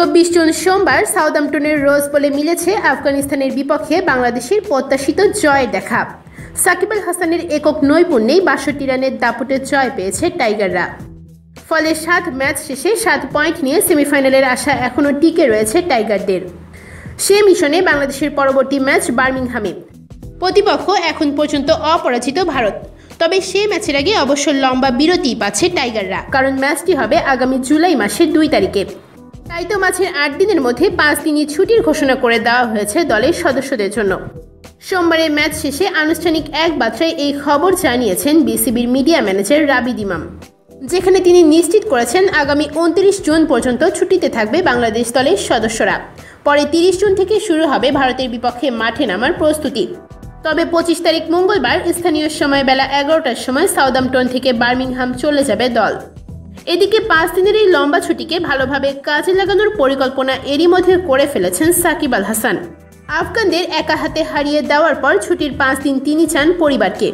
চব্বিশ জুন সোমবার সাউদাম্পটনের রোজ বলে মিলেছে আফগানিস্তানের বিপক্ষে বাংলাদেশের প্রত্যাশিত জয়ের দেখা। সাকিব আল হাসানের একক নৈপুণ্যেই বাষট্টি রানের দাপটে জয় পেয়েছে টাইগাররা। ফলে সাত ম্যাচ শেষে সাত পয়েন্ট নিয়ে সেমিফাইনালের আশা এখনও টিকে রয়েছে টাইগারদের। সে মিশনে বাংলাদেশের পরবর্তী ম্যাচ বার্মিংহামে। প্রতিপক্ষ এখন পর্যন্ত অপরাজিত ভারত। তবে সে ম্যাচের আগে অবশ্য লম্বা বিরতি পাচ্ছে টাইগাররা। কারণ ম্যাচটি হবে আগামী জুলাই মাসের দুই তারিখে। তো মাঝের আট দিনের মধ্যে পাঁচ দিনই ছুটির ঘোষণা করে দেওয়া হয়েছে দলের সদস্যদের জন্য। সোমবারের ম্যাচ শেষে আনুষ্ঠানিক এক বার্তায় এই খবর জানিয়েছেন বিসিবির মিডিয়া ম্যানেজার রাবিদ ইমাম। যেখানে তিনি নিশ্চিত করেছেন আগামী উনত্রিশ জুন পর্যন্ত ছুটিতে থাকবে বাংলাদেশ দলের সদস্যরা। পরে তিরিশ জুন থেকে শুরু হবে ভারতের বিপক্ষে মাঠে নামার প্রস্তুতি। তবে পঁচিশ তারিখ মঙ্গলবার স্থানীয় সময় বেলা এগারোটার সময় সাউদাম্পটন থেকে বার্মিংহাম চলে যাবে দল। এদিকে পাঁচ দিনের এই লম্বা ছুটিকে ভালোভাবে কাজে লাগানোর পরিকল্পনা এরই মধ্যে করে ফেলেছেন সাকিব আল হাসান। আফগানদের একা হাতে হারিয়ে দেওয়ার পর ছুটির পাঁচ দিন তিনি চান পরিবারকে।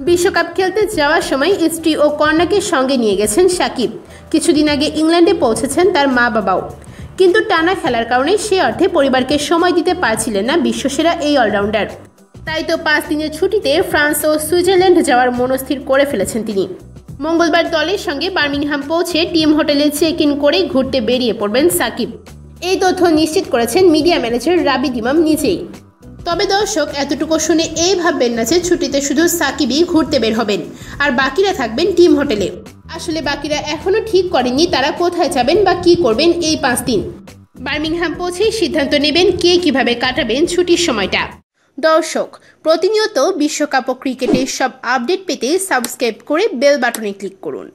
বিশ্বকাপ খেলতে যাওয়ার সময় স্ত্রী ও কন্যাকে সঙ্গে নিয়ে গেছেন সাকিব। কিছুদিন আগে ইংল্যান্ডে পৌঁছেছেন তার মা বাবাও কিন্তু টানা খেলার কারণে সে অর্থে পরিবারকে সময় দিতে পারছিলেন না বিশ্বসেরা এই অলরাউন্ডার। তাই তো পাঁচ দিনের ছুটিতে ফ্রান্স ও সুইজারল্যান্ড যাওয়ার মনস্থির করে ফেলেছেন তিনি। মঙ্গলবার দলের সঙ্গে বার্মিংহাম পৌঁছে টিম হোটেলে চেক ইন করে ঘুরতে বেরিয়ে পড়বেন সাকিব। এই তথ্য নিশ্চিত করেছেন মিডিয়া ম্যানেজার রাবি ইমাম নিজেই। তবে দর্শক, এতটুকু শুনে এই ভাববেন না যে ছুটিতে শুধু সাকিবই ঘুরতে বের হবেন, আর বাকিরা থাকবেন টিম হোটেলে। আসলে বাকিরা এখনও ঠিক করেননি তারা কোথায় যাবেন বা কি করবেন এই পাঁচ দিন। বার্মিংহাম পৌঁছেই সিদ্ধান্ত নেবেন কে কীভাবে কাটাবেন ছুটির সময়টা। দর্শক প্রতিনিয়ত বিশ্বকাপ ও ক্রিকেটের সব আপডেট পেতে সাবস্ক্রাইব করে বেল বাটনে ক্লিক করুন।